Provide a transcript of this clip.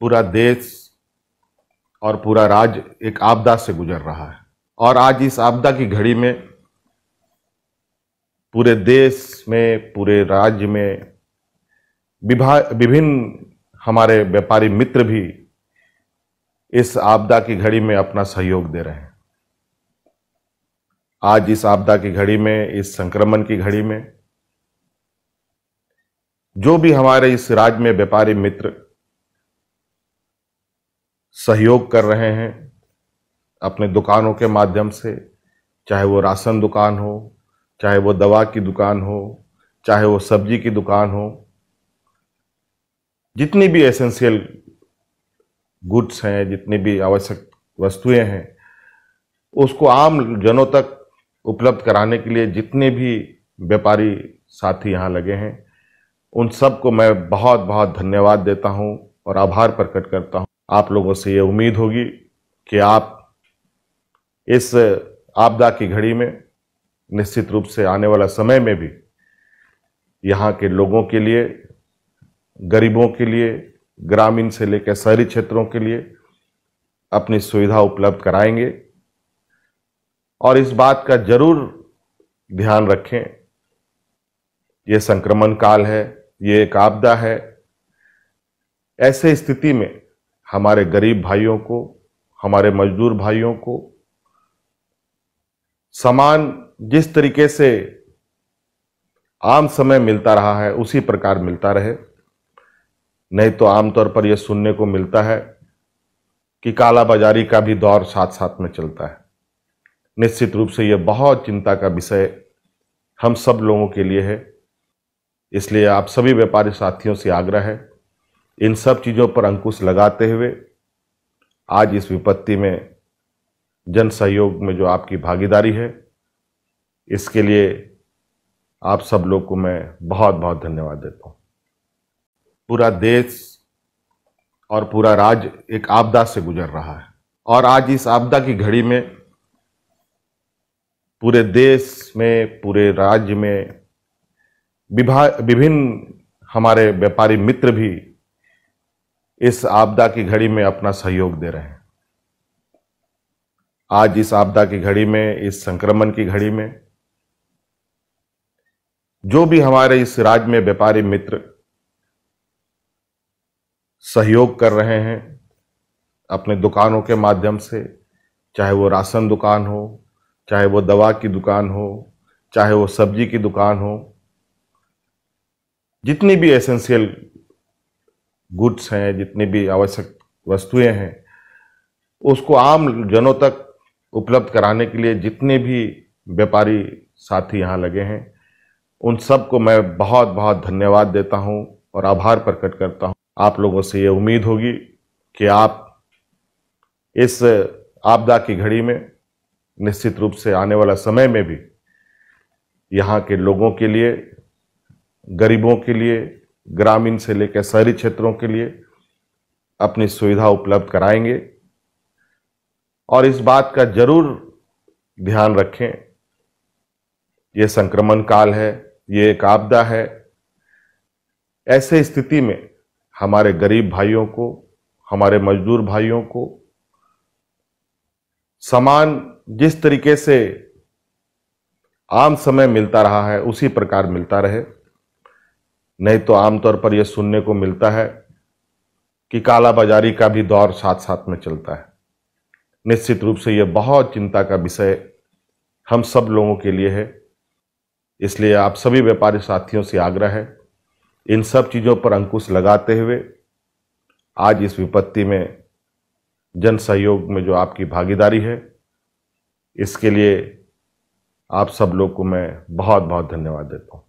पूरा देश और पूरा राज्य एक आपदा से गुजर रहा है। और आज इस आपदा की घड़ी में पूरे देश में, पूरे राज्य में विभिन्न हमारे व्यापारी मित्र भी इस आपदा की घड़ी में अपना सहयोग दे रहे हैं। आज इस आपदा की घड़ी में, इस संक्रमण की घड़ी में, जो भी हमारे इस राज्य में व्यापारी मित्र सहयोग कर रहे हैं अपने दुकानों के माध्यम से, चाहे वो राशन दुकान हो, चाहे वो दवा की दुकान हो, चाहे वो सब्ज़ी की दुकान हो, जितनी भी एसेंशियल गुड्स हैं, जितनी भी आवश्यक वस्तुएँ हैं, उसको आम जनों तक उपलब्ध कराने के लिए जितने भी व्यापारी साथी यहाँ लगे हैं, उन सबको मैं बहुत बहुत धन्यवाद देता हूँ और आभार प्रकट करता हूँ। आप लोगों से ये उम्मीद होगी कि आप इस आपदा की घड़ी में निश्चित रूप से आने वाला समय में भी यहाँ के लोगों के लिए, गरीबों के लिए, ग्रामीण से लेकर शहरी क्षेत्रों के लिए अपनी सुविधा उपलब्ध कराएँगे। और इस बात का ज़रूर ध्यान रखें, ये संक्रमण काल है, ये एक आपदा है। ऐसे स्थिति में हमारे गरीब भाइयों को, हमारे मजदूर भाइयों को, समान जिस तरीके से आम समय मिलता रहा है, उसी प्रकार मिलता रहे। नहीं तो आमतौर पर यह सुनने को मिलता है कि कालाबाजारी का भी दौर साथ साथ में चलता है। निश्चित रूप से यह बहुत चिंता का विषय हम सब लोगों के लिए है, इसलिए आप सभी व्यापारी साथियों से आग्रह है इन सब चीज़ों पर अंकुश लगाते हुए आज इस विपत्ति में जन सहयोग में जो आपकी भागीदारी है, इसके लिए आप सब लोग को मैं बहुत बहुत धन्यवाद देता हूँ। पूरा देश और पूरा राज्य एक आपदा से गुजर रहा है और आज इस आपदा की घड़ी में पूरे देश में, पूरे राज्य में विभिन्न हमारे व्यापारी मित्र भी इस आपदा की घड़ी में अपना सहयोग दे रहे हैं। आज इस आपदा की घड़ी में, इस संक्रमण की घड़ी में, जो भी हमारे इस राज्य में व्यापारी मित्र सहयोग कर रहे हैं, अपने दुकानों के माध्यम से, चाहे वो राशन दुकान हो, चाहे वो दवा की दुकान हो, चाहे वो सब्ज़ी की दुकान हो, जितनी भी एसेंशियल गुड्स हैं, जितनी भी आवश्यक वस्तुएँ हैं, उसको आम जनों तक उपलब्ध कराने के लिए जितने भी व्यापारी साथी यहाँ लगे हैं, उन सबको मैं बहुत बहुत धन्यवाद देता हूँ और आभार प्रकट करता हूँ। आप लोगों से ये उम्मीद होगी कि आप इस आपदा की घड़ी में निश्चित रूप से आने वाला समय में भी यहाँ के लोगों के लिए, गरीबों के लिए ग्रामीण से लेकर शहरी क्षेत्रों के लिए अपनी सुविधा उपलब्ध कराएँगे। और इस बात का ज़रूर ध्यान रखें। ये संक्रमण काल है, ये एक आपदा है। ऐसे स्थिति में हमारे गरीब भाइयों को, हमारे मजदूर भाइयों को समान जिस तरीके से आम समय मिलता रहा है, उसी प्रकार मिलता रहे। नहीं तो आमतौर पर यह सुनने को मिलता है कि कालाबाजारी का भी दौर साथ साथ में चलता है। निश्चित रूप से यह बहुत चिंता का विषय हम सब लोगों के लिए है। इसलिए आप सभी व्यापारी साथियों से आग्रह है, इन सब चीज़ों पर अंकुश लगाते हुए आज इस विपत्ति में जन सहयोग में जो आपकी भागीदारी है, इसके लिए आप सब लोग को मैं बहुत बहुत धन्यवाद देता हूँ।